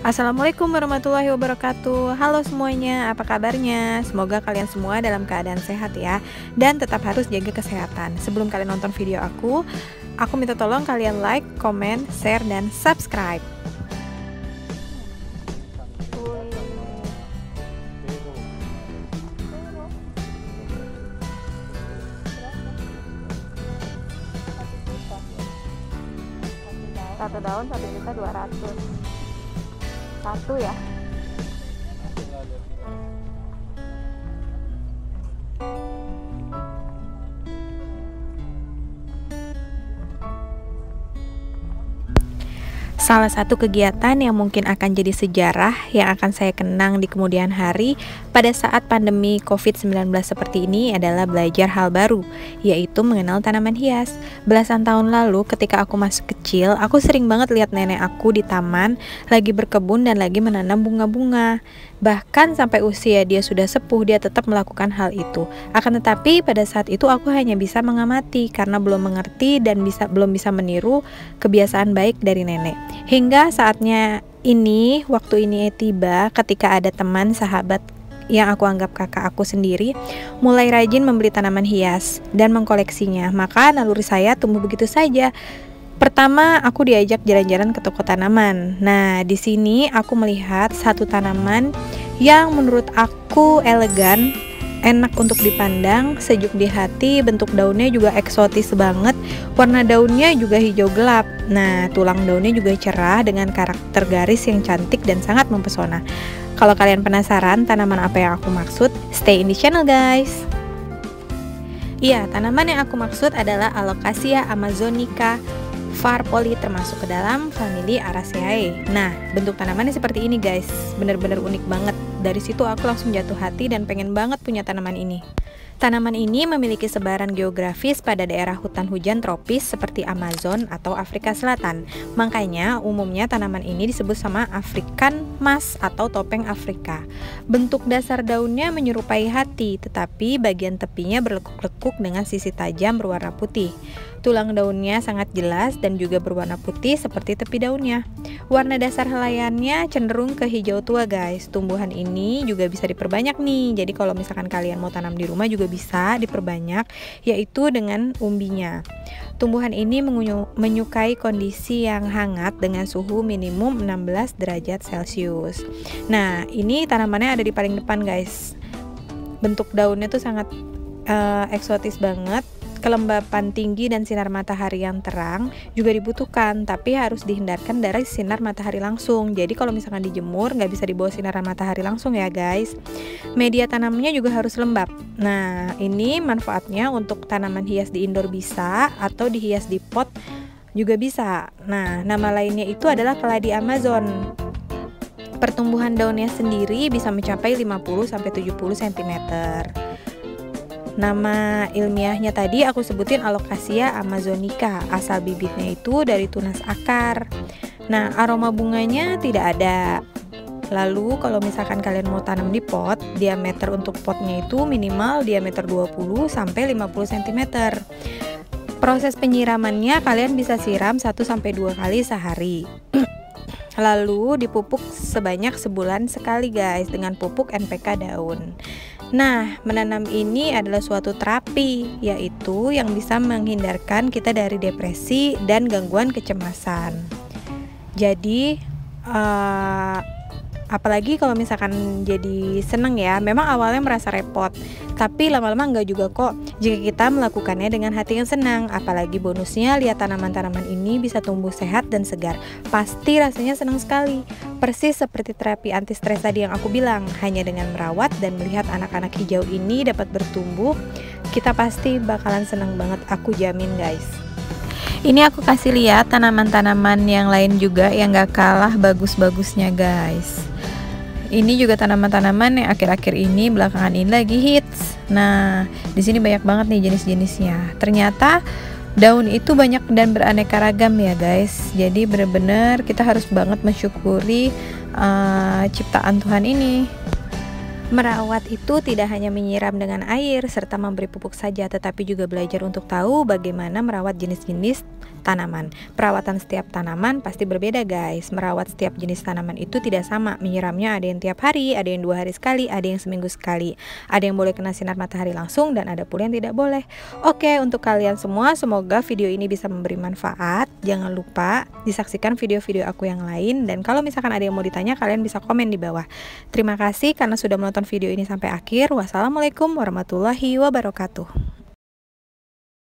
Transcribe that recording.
Assalamualaikum warahmatullahi wabarakatuh. Halo semuanya, apa kabarnya? Semoga kalian semua dalam keadaan sehat ya Dan tetap harus jaga kesehatan. Sebelum kalian nonton video aku Aku minta tolong kalian like, komen, share, dan subscribe. Satu daun satu juta dua ratus satu ya Salah satu kegiatan yang mungkin akan jadi sejarah yang akan saya kenang di kemudian hari pada saat pandemi COVID-19 seperti ini adalah belajar hal baru, yaitu mengenal tanaman hias. Belasan tahun lalu ketika aku masih kecil, aku sering banget lihat nenek aku di taman lagi berkebun dan lagi menanam bunga-bunga. Bahkan sampai usia dia sudah sepuh, dia tetap melakukan hal itu. Akan tetapi pada saat itu aku hanya bisa mengamati karena belum mengerti dan bisa belum bisa meniru kebiasaan baik dari nenek. Hingga saatnya ini, waktu ini tiba ketika ada teman sahabat yang aku anggap kakak aku sendiri mulai rajin membeli tanaman hias dan mengkoleksinya. Maka naluri saya tumbuh begitu saja. Pertama, aku diajak jalan-jalan ke toko tanaman. Nah, di sini aku melihat satu tanaman yang menurut aku elegan, enak untuk dipandang, sejuk di hati, bentuk daunnya juga eksotis banget, warna daunnya juga hijau gelap. Nah, tulang daunnya juga cerah dengan karakter garis yang cantik dan sangat mempesona. Kalau kalian penasaran tanaman apa yang aku maksud, stay in the channel guys. Iya, tanaman yang aku maksud adalah Alocasia amazonica Farpoli termasuk ke dalam famili Araceae. Nah, bentuk tanamannya seperti ini guys, bener-bener unik banget. Dari situ aku langsung jatuh hati dan pengen banget punya tanaman ini. Tanaman ini memiliki sebaran geografis pada daerah hutan hujan tropis seperti Amazon atau Afrika Selatan. Makanya umumnya tanaman ini disebut sama African Mas atau topeng Afrika. Bentuk dasar daunnya menyerupai hati, tetapi bagian tepinya berlekuk-lekuk dengan sisi tajam berwarna putih. Tulang daunnya sangat jelas dan juga berwarna putih seperti tepi daunnya. Warna dasar helaiannya cenderung ke hijau tua guys. Tumbuhan ini juga bisa diperbanyak nih. Jadi kalau misalkan kalian mau tanam di rumah juga bisa diperbanyak yaitu dengan umbinya. Tumbuhan ini menyukai kondisi yang hangat dengan suhu minimum 16 derajat Celcius. Nah, ini tanamannya ada di paling depan, guys. Bentuk daunnya tuh sangat uh, eksotis banget kelembapan tinggi dan sinar matahari yang terang juga dibutuhkan, tapi harus dihindarkan dari sinar matahari langsung. Jadi kalau misalkan dijemur nggak bisa dibawa sinar matahari langsung ya guys. Media tanamnya juga harus lembab. Nah ini manfaatnya untuk tanaman hias di indoor bisa atau dihias di pot juga bisa. Nah nama lainnya itu adalah keladi Amazon. Pertumbuhan daunnya sendiri bisa mencapai 50 70 cm. Nama ilmiahnya tadi aku sebutin Alocasia amazonica. Asal bibitnya itu dari tunas akar. Nah, aroma bunganya tidak ada. Lalu kalau misalkan kalian mau tanam di pot, diameter untuk potnya itu minimal diameter 20 sampai 50 cm. Proses penyiramannya kalian bisa siram 1 sampai 2 kali sehari. Lalu dipupuk sebanyak sebulan sekali guys dengan pupuk NPK daun. Nah, menanam ini adalah suatu terapi, yaitu yang bisa menghindarkan kita dari depresi dan gangguan kecemasan. Jadi, uh, apalagi kalau misalkan jadi seneng ya memang awalnya merasa repot. Tapi lama-lama enggak juga kok. Jika kita melakukannya dengan hati yang senang apalagi bonusnya lihat tanaman-tanaman ini bisa tumbuh sehat dan segar. Pasti rasanya senang sekali. Persis seperti terapi anti stres tadi yang aku bilang hanya dengan merawat dan melihat anak-anak hijau ini dapat bertumbuh kita pasti bakalan senang banget. Aku jamin guys. Ini aku kasih lihat tanaman-tanaman yang lain juga yang gak kalah bagus-bagusnya guys ini juga tanaman-tanaman yang akhir-akhir ini belakangan ini lagi hits. Nah, di sini banyak banget nih jenis-jenisnya. Ternyata daun itu banyak dan beraneka ragam ya guys. Jadi bener-bener kita harus banget mensyukuri uh, ciptaan Tuhan ini. Merawat itu tidak hanya menyiram dengan air serta memberi pupuk saja, tetapi juga belajar untuk tahu bagaimana merawat jenis-jenis tanaman. Perawatan setiap tanaman pasti berbeda guys. Merawat setiap jenis tanaman itu tidak sama. Menyiramnya ada yang tiap hari, ada yang dua hari sekali, ada yang seminggu sekali. Ada yang boleh kena sinar matahari langsung dan ada pula yang tidak boleh. Oke, untuk kalian semua semoga video ini bisa memberi manfaat. Jangan lupa disaksikan video-video aku yang lain dan kalau misalkan ada yang mau ditanya kalian bisa komen di bawah. Terima kasih karena sudah menonton video ini sampai akhir. Wassalamualaikum warahmatullahi wabarakatuh.